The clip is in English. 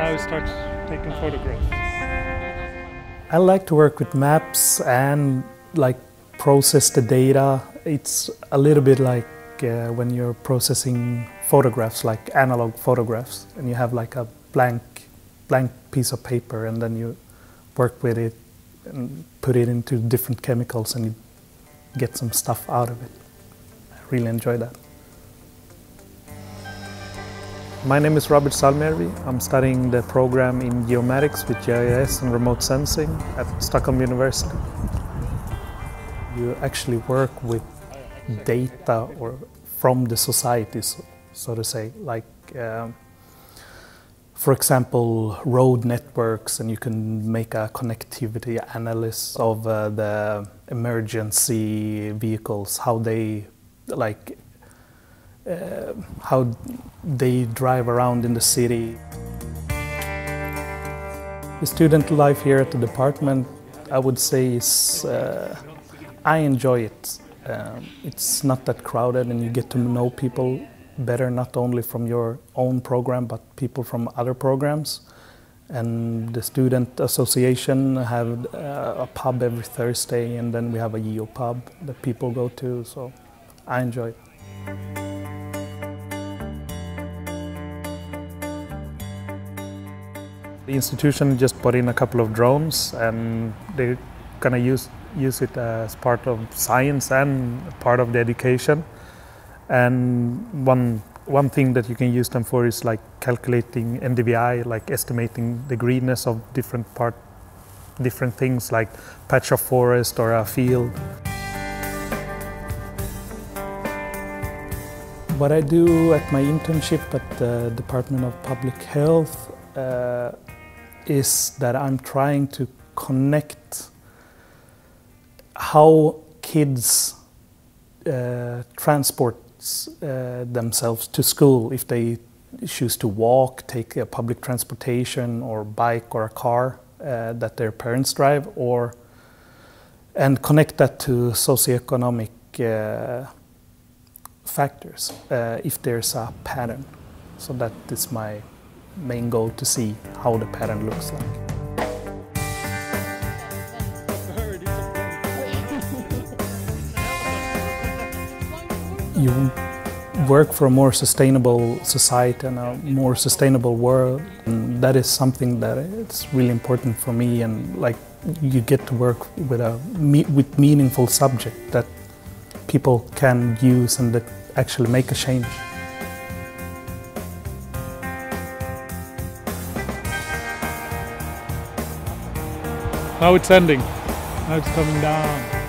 now he starts taking photographs. I like to work with maps and like process the data. It's a little bit like uh, when you're processing photographs, like analog photographs, and you have like a blank, blank piece of paper, and then you work with it and put it into different chemicals, and you get some stuff out of it. I really enjoy that. My name is Robert Salmijärvi. I'm studying the program in geomatics with GIS and remote sensing at Stockholm University. You actually work with data or from the society, so, so to say, like um, for example, road networks, and you can make a connectivity analysis of uh, the emergency vehicles, how they like uh, how they drive around in the city. The student life here at the department, I would say, is uh, I enjoy it. Um, it's not that crowded, and you get to know people better, not only from your own program, but people from other programs. And the student association have uh, a pub every Thursday, and then we have a Geo pub that people go to. So I enjoy it. The institution just put in a couple of drones and they're gonna use, use it as part of science and part of the education. And one, one thing that you can use them for is like calculating NDVI, like estimating the greenness of different part, different things like patch of forest or a field. What I do at my internship at the Department of Public Health uh, is that I'm trying to connect how kids uh, transport uh, themselves to school if they choose to walk, take a public transportation or bike or a car uh, that their parents drive, or and connect that to socioeconomic uh, factors uh, if there's a pattern. So that is my main goal to see how the pattern looks like. You work for a more sustainable society and a more sustainable world. And that is something that is really important for me and like you get to work with a with meaningful subject that people can use and that actually make a change. Now it's ending. Now it's coming down.